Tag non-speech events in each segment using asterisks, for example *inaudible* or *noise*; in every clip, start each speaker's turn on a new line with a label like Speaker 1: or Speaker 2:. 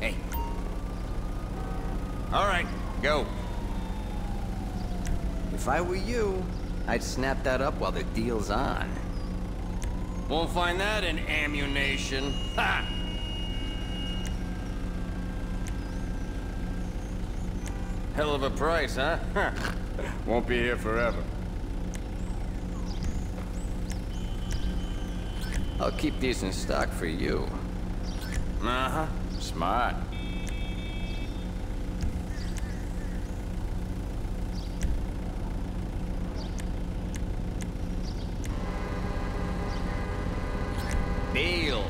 Speaker 1: Hey. All right, go. If I were you, I'd snap that up while the deal's on.
Speaker 2: Won't find that in Ammu-Nation. Ha! Hell of a price, huh? *laughs* Won't be here forever.
Speaker 1: I'll keep these in stock for you.
Speaker 2: Uh-huh. Smart. Deal.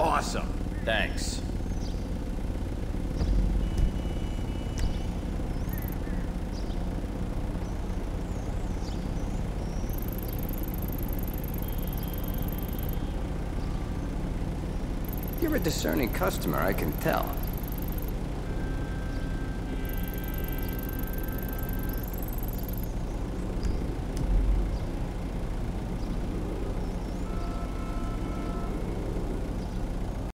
Speaker 2: Awesome. Thanks.
Speaker 1: You're a discerning customer, I can tell.